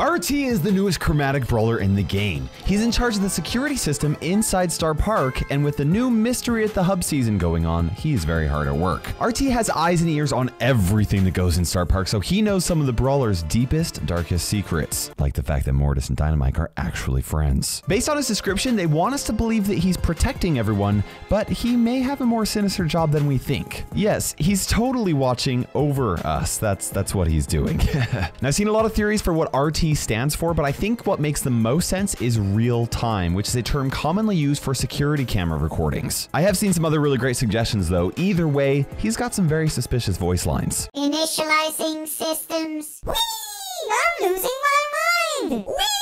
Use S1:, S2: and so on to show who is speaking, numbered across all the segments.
S1: RT is the newest chromatic brawler in the game. He's in charge of the security system inside Star Park, and with the new Mystery at the Hub season going on, he's very hard at work. RT has eyes and ears on everything that goes in Star Park, so he knows some of the brawler's deepest, darkest secrets, like the fact that Mortis and Dynamike are actually friends. Based on his description, they want us to believe that he's protecting everyone, but he may have a more sinister job than we think. Yes, he's totally watching over us. That's that's what he's doing. now, I've seen a lot of theories for what RT stands for, but I think what makes the most sense is real time, which is a term commonly used for security camera recordings. I have seen some other really great suggestions though. Either way, he's got some very suspicious voice lines.
S2: Initializing systems. Whee! I'm losing my mind. Whee!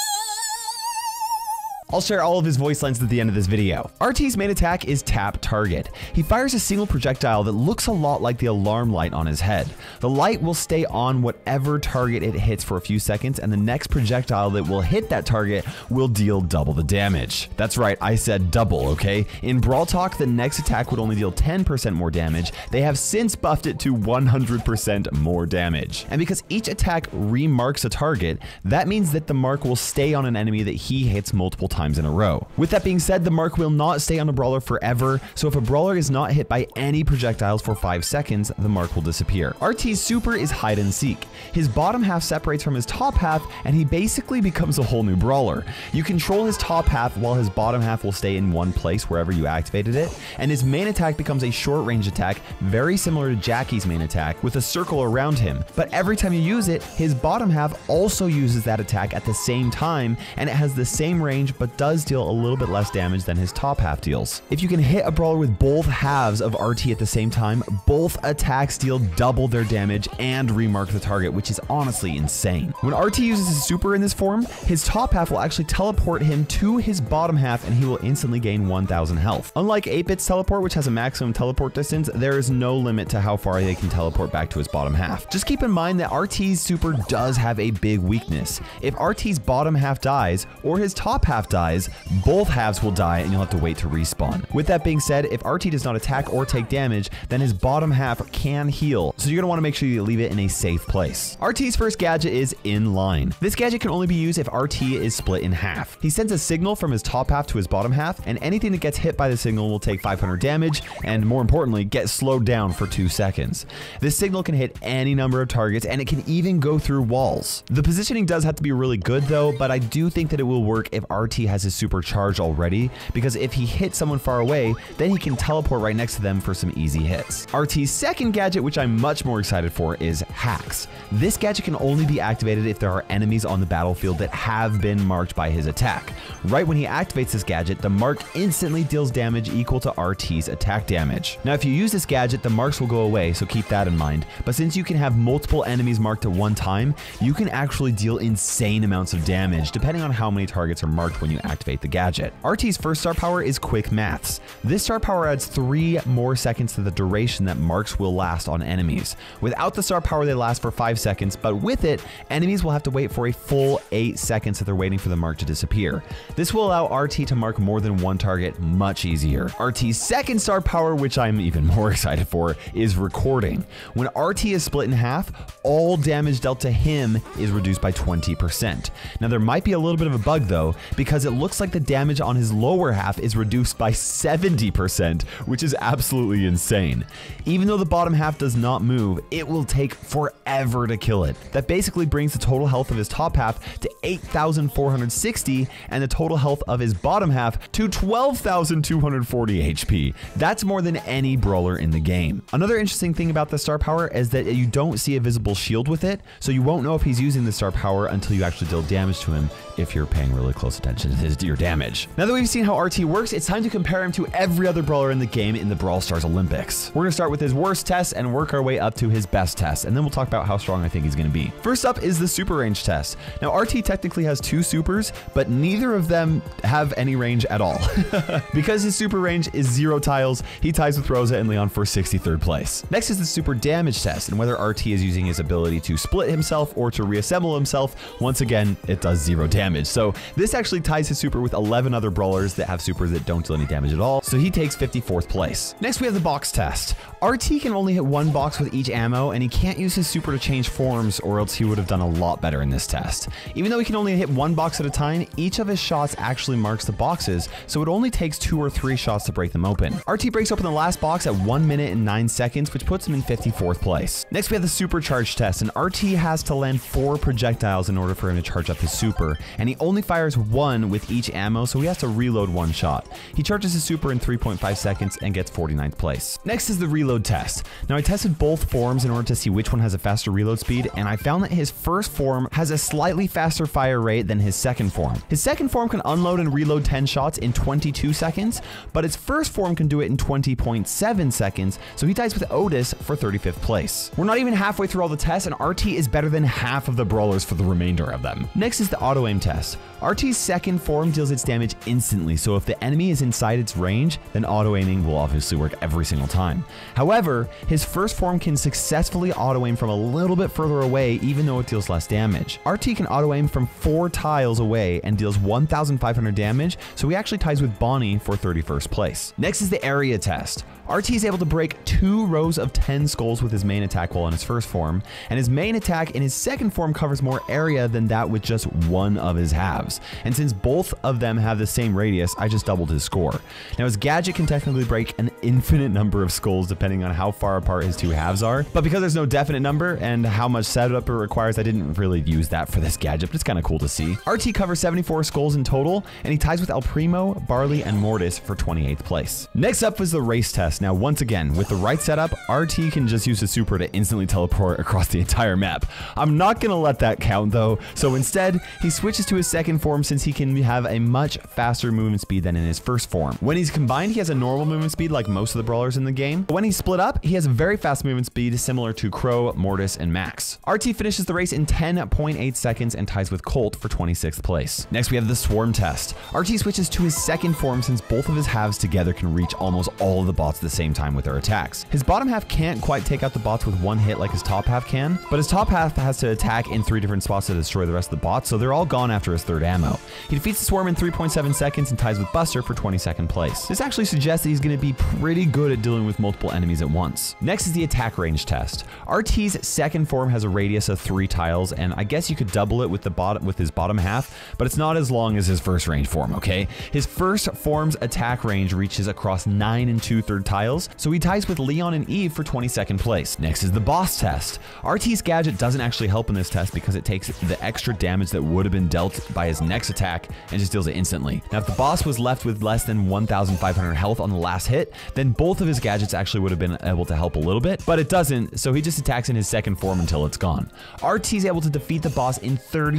S1: I'll share all of his voice lines at the end of this video. RT's main attack is Tap Target. He fires a single projectile that looks a lot like the alarm light on his head. The light will stay on whatever target it hits for a few seconds, and the next projectile that will hit that target will deal double the damage. That's right, I said double, okay? In Brawl Talk, the next attack would only deal 10% more damage. They have since buffed it to 100% more damage. And because each attack remarks a target, that means that the mark will stay on an enemy that he hits multiple times times in a row. With that being said, the mark will not stay on a brawler forever, so if a brawler is not hit by any projectiles for 5 seconds, the mark will disappear. RT's super is hide and seek. His bottom half separates from his top half, and he basically becomes a whole new brawler. You control his top half while his bottom half will stay in one place wherever you activated it, and his main attack becomes a short range attack, very similar to Jacky's main attack, with a circle around him. But every time you use it, his bottom half also uses that attack at the same time, and it has the same range but but does deal a little bit less damage than his top half deals. If you can hit a brawler with both halves of RT at the same time, both attacks deal double their damage and remark the target, which is honestly insane. When RT uses his super in this form, his top half will actually teleport him to his bottom half and he will instantly gain 1000 health. Unlike 8-Bit's teleport, which has a maximum teleport distance, there is no limit to how far they can teleport back to his bottom half. Just keep in mind that RT's super does have a big weakness. If RT's bottom half dies, or his top half dies, dies, both halves will die and you'll have to wait to respawn. With that being said, if RT does not attack or take damage, then his bottom half can heal, so you're going to want to make sure you leave it in a safe place. RT's first gadget is In Line. This gadget can only be used if RT is split in half. He sends a signal from his top half to his bottom half, and anything that gets hit by the signal will take 500 damage, and more importantly, get slowed down for 2 seconds. This signal can hit any number of targets, and it can even go through walls. The positioning does have to be really good though, but I do think that it will work if RT has his super charge already, because if he hits someone far away, then he can teleport right next to them for some easy hits. RT's second gadget, which I'm much more excited for, is Hacks. This gadget can only be activated if there are enemies on the battlefield that have been marked by his attack. Right when he activates this gadget, the mark instantly deals damage equal to RT's attack damage. Now, if you use this gadget, the marks will go away, so keep that in mind. But since you can have multiple enemies marked at one time, you can actually deal insane amounts of damage, depending on how many targets are marked when you activate the gadget. RT's first star power is Quick Maths. This star power adds 3 more seconds to the duration that marks will last on enemies. Without the star power, they last for 5 seconds, but with it, enemies will have to wait for a full 8 seconds if they're waiting for the mark to disappear. This will allow RT to mark more than one target much easier. RT's second star power, which I'm even more excited for, is Recording. When RT is split in half, all damage dealt to him is reduced by 20%. Now there might be a little bit of a bug though, because it looks like the damage on his lower half is reduced by 70%, which is absolutely insane. Even though the bottom half does not move, it will take forever to kill it. That basically brings the total health of his top half to 8,460 and the total health of his bottom half to 12,240 HP. That's more than any brawler in the game. Another interesting thing about the star power is that you don't see a visible shield with it, so you won't know if he's using the star power until you actually deal damage to him if you're paying really close attention to his, your damage. Now that we've seen how RT works, it's time to compare him to every other brawler in the game in the Brawl Stars Olympics. We're gonna start with his worst test and work our way up to his best test, and then we'll talk about how strong I think he's gonna be. First up is the super range test. Now RT technically has two supers, but neither of them have any range at all. because his super range is zero tiles, he ties with Rosa and Leon for 63rd place. Next is the super damage test, and whether RT is using his ability to split himself or to reassemble himself, once again, it does zero damage. So this actually ties his super with 11 other brawlers that have supers that don't deal any damage at all, so he takes 54th place. Next, we have the box test. RT can only hit one box with each ammo, and he can't use his super to change forms, or else he would have done a lot better in this test. Even though he can only hit one box at a time, each of his shots actually marks the boxes, so it only takes two or three shots to break them open. RT breaks open the last box at 1 minute and 9 seconds, which puts him in 54th place. Next, we have the supercharge test, and RT has to land four projectiles in order for him to charge up his super, and he only fires one with each ammo, so he has to reload one shot. He charges his super in 3.5 seconds and gets 49th place. Next is the reload test. Now, I tested both forms in order to see which one has a faster reload speed, and I found that his first form has a slightly faster fire rate than his second form. His second form can unload and reload 10 shots in 22 seconds, but his first form can do it in 20.7 seconds, so he ties with Otis for 35th place. We're not even halfway through all the tests, and RT is better than half of the brawlers for the remainder of them. Next is the auto aim test. RT's second form deals its damage instantly, so if the enemy is inside its range, then auto aiming will obviously work every single time. However, his first form can successfully auto aim from a little bit further away, even though it deals less damage. RT can auto aim from four tiles away and deals 1,500 damage, so he actually ties with Bonnie for 31st place. Next is the area test. RT is able to break two rows of 10 skulls with his main attack while in his first form, and his main attack in his second form covers more area than that with just one of his halves. And since both of them have the same radius, I just doubled his score. Now his gadget can technically break an infinite number of skulls depending on how far apart his two halves are, but because there's no definite number and how much setup it requires, I didn't really use that for this gadget, but it's kind of cool to see. RT covers 74 skulls in total, and he ties with El Primo, Barley, and Mortis for 28th place. Next up was the race test. Now, once again, with the right setup, RT can just use his super to instantly teleport across the entire map. I'm not gonna let that count though, so instead, he switches to his second form since he can have a much faster movement speed than in his first form. When he's combined, he has a normal movement speed like most of the brawlers in the game. When he's split up, he has a very fast movement speed similar to Crow, Mortis, and Max. RT finishes the race in 10.8 seconds and ties with Colt for 26th place. Next, we have the Swarm test. RT switches to his second form since both of his halves together can reach almost all of the bots at the same time with their attacks. His bottom half can't quite take out the bots with one hit like his top half can, but his top half has to attack in three different spots to destroy the rest of the bots, so they're all gone after his third ammo. He defeats the Swarm in 3.7 seconds and ties with Buster for 22nd place. This actually suggests that he's going to be pretty good at dealing with multiple enemies at once. Next is the attack range test. RT's second form has a radius of three tiles, and I guess you could double it with the bottom with his bottom half, but it's not as long as his first range form, okay? His first form's attack range reaches across nine and two third tiles, so he ties with Leon and Eve for 22nd place. Next is the boss test. RT's gadget doesn't actually help in this test because it takes the extra damage that would have been dealt by his next attack and just deals it instantly. Now, if the boss was left with less than 1,500 health on the last hit, then both of his gadgets actually would have been able to help a little bit, but it doesn't, so he just attacks in his second form until it's gone. RT is able to defeat the boss in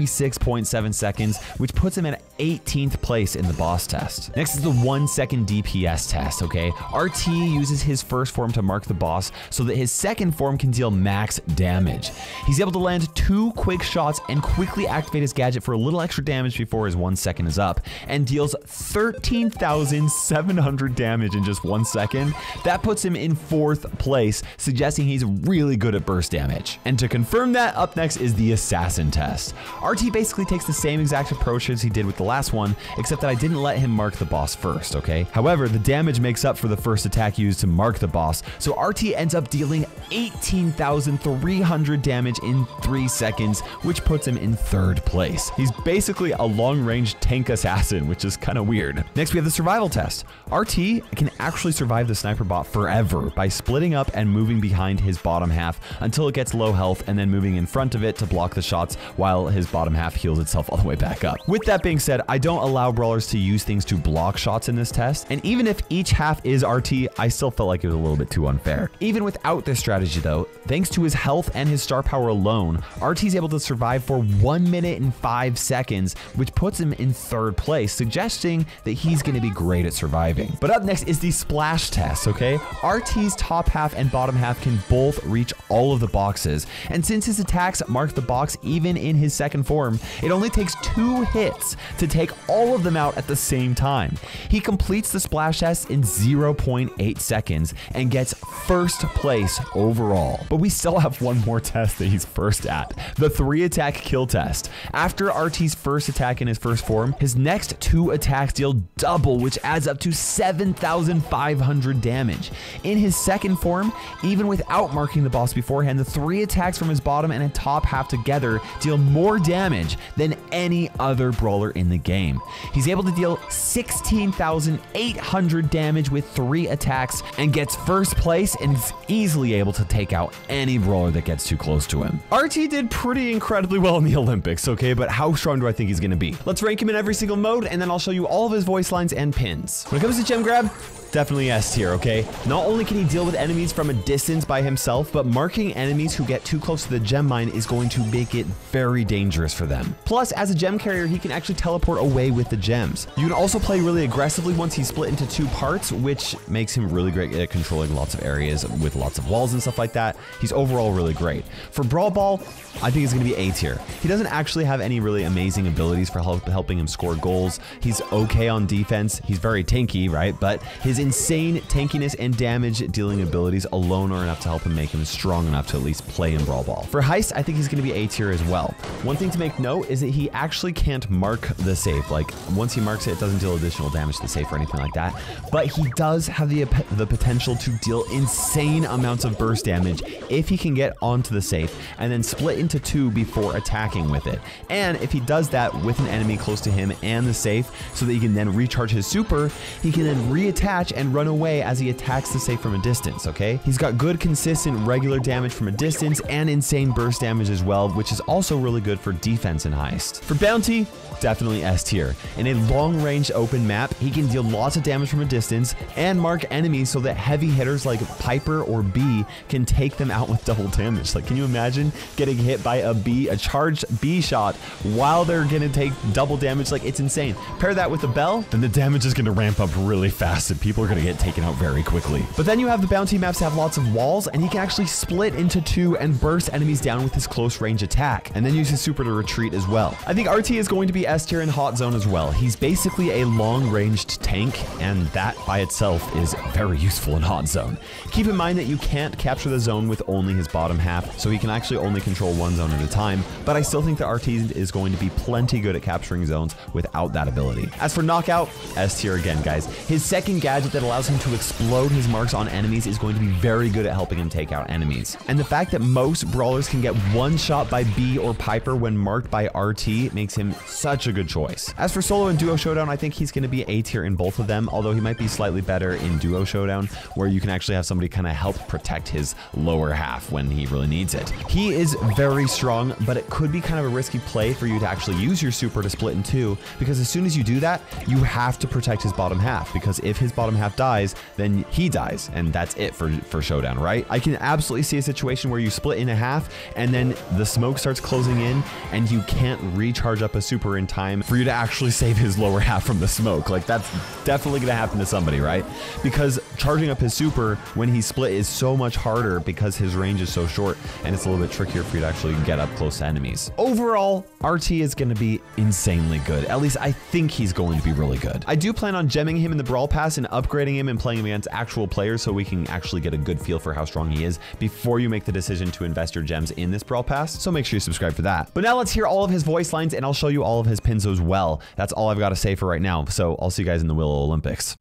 S1: 36.7 seconds, which puts him at 18th place in the boss test. Next is the one second DPS test, okay? RT uses his first form to mark the boss so that his second form can deal max damage. He's able to land two quick shots and quickly activate his gadget for a little extra damage before his one second is up, and deals 13,700 damage in just one second. That puts him in fourth place, suggesting he's really good at burst damage. And to confirm that, up next is the assassin test. RT basically takes the same exact approach as he did with the last one, except that I didn't let him mark the boss first, okay? However, the damage makes up for the first attack used to mark the boss, so RT ends up dealing 18,300 damage in 3 seconds, which puts him in third place. He's basically a long-range tank assassin, which is kind of weird. Next, we have the survival test. RT can actually survive the sniper bot forever by splitting up and moving behind his bottom half until it gets low health and then moving in front of it to block the shots while his bottom half heals itself all the way back up. With that being said, I don't allow brawlers to use things to block shots in this test, and even if each half is RT, I still felt like it was a little bit too unfair. Even without this strategy though, thanks to his health and his star power alone, RT is able to survive for 1 minute and 5 seconds, which puts him in third place, suggesting that he's going to be great at surviving. But up next is the splash test, okay? RT's top half and bottom half can both reach all of the boxes, and since his attacks mark the box even in his second form, it only takes two hits to take all of them out at the same time. He completes the splash test in 0.8 seconds and gets first place overall. But we still have one more test that he's first at the three attack kill test. After RT's first attack in his first form, his next two attacks deal double, which adds up to 7,500 damage. In his second form, even without marking the boss beforehand, the three attacks from his bottom and top half together deal more damage than any other brawler in the game. He's able to deal 16,800 damage with three attacks and gets first place and is easily able to take out any brawler that gets too close to him. RT did pretty incredibly well in the Olympics, okay, but how strong do I think he's gonna be? Let's rank him in every single mode and then I'll show you all of his voice lines and pins. When it comes to gem grab, Definitely S tier, okay? Not only can he deal with enemies from a distance by himself, but marking enemies who get too close to the gem mine is going to make it very dangerous for them. Plus, as a gem carrier, he can actually teleport away with the gems. You can also play really aggressively once he's split into two parts, which makes him really great at controlling lots of areas with lots of walls and stuff like that. He's overall really great. For Brawl Ball, I think he's going to be A tier. He doesn't actually have any really amazing abilities for help, helping him score goals. He's okay on defense. He's very tanky, right? But his insane tankiness and damage dealing abilities alone are enough to help him make him strong enough to at least play in Brawl Ball. For Heist, I think he's going to be A tier as well. One thing to make note is that he actually can't mark the safe. Like once he marks it, it doesn't deal additional damage to the safe or anything like that. But he does have the, the potential to deal insane amounts of burst damage if he can get onto the safe and then split into two before attacking with it. And if he does that with an enemy close to him and the safe so that he can then recharge his super, he can then reattach and run away as he attacks the safe from a distance, okay? He's got good, consistent, regular damage from a distance and insane burst damage as well, which is also really good for defense and heist. For bounty, definitely S tier. In a long range open map, he can deal lots of damage from a distance and mark enemies so that heavy hitters like Piper or Bea can take them out with double damage. Like, can you imagine getting hit by a Bea, a charged Bea shot while they're gonna take double damage? Like, it's insane. Pair that with a Belle, then the damage is gonna ramp up really fast and people are gonna get taken out very quickly. But then you have the bounty maps have lots of walls and he can actually split into two and burst enemies down with his close range attack and then use his super to retreat as well. I think RT is going to be S tier in Hot Zone as well. He's basically a long-ranged tank, and that by itself is very useful in Hot Zone. Keep in mind that you can't capture the zone with only his bottom half, so he can actually only control one zone at a time, but I still think that RT is going to be plenty good at capturing zones without that ability. As for Knockout, S tier again, guys. His second gadget that allows him to explode his marks on enemies is going to be very good at helping him take out enemies. And the fact that most brawlers can get one shot by Bea or Piper when marked by RT makes him such a good choice. As for solo and duo showdown, I think he's going to be A tier in both of them, although he might be slightly better in duo showdown, where you can actually have somebody kind of help protect his lower half when he really needs it. He is very strong, but it could be kind of a risky play for you to actually use your super to split in two, because as soon as you do that, you have to protect his bottom half, because if his bottom half dies, then he dies, and that's it for, for showdown, right? I can absolutely see a situation where you split in a half, and then the smoke starts closing in, and you can't recharge up a super in time for you to actually save his lower half from the smoke. Like that's definitely gonna happen to somebody, right? Because charging up his super when he split is so much harder because his range is so short and it's a little bit trickier for you to actually get up close to enemies. Overall, RT is gonna be insanely good. At least I think he's going to be really good. I do plan on gemming him in the Brawl Pass and upgrading him and playing him against actual players so we can actually get a good feel for how strong he is before you make the decision to invest your gems in this Brawl Pass. So make sure you subscribe for that. But now let's hear all of his voice lines and I'll show you all of his pins as well. That's all I've got to say for right now. So I'll see you guys in the Willow Olympics.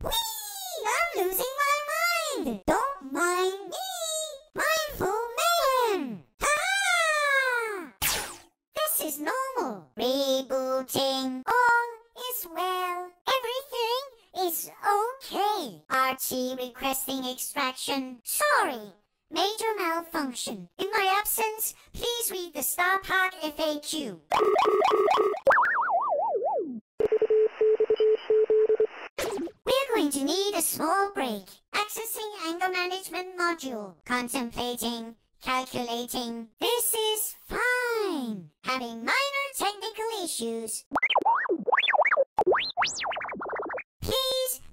S2: Rebooting. RT requesting extraction. Sorry. Major malfunction. In my absence, please read the Star Park FAQ. We're going to need a small break. Accessing anger management module. Contemplating. Calculating. This is fine. Having minor technical issues.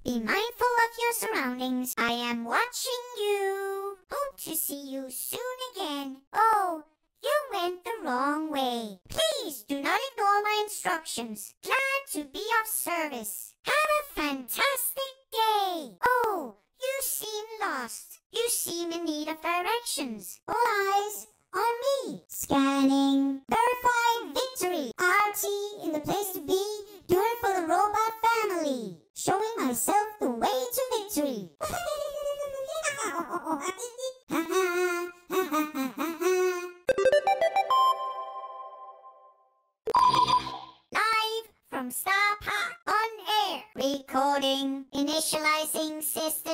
S2: Be mindful of your surroundings. I am watching you. Hope to see you soon again. Oh, you went the wrong way. Please do not ignore my instructions. Glad to be of service. Have a fantastic day. Oh, you seem lost. You seem in need of directions. All eyes on me. Scanning. Verify victory. RT in the place to be. Do it for the robot family. Showing myself the way to victory. Live from Star Park on air. Recording. Initializing systems.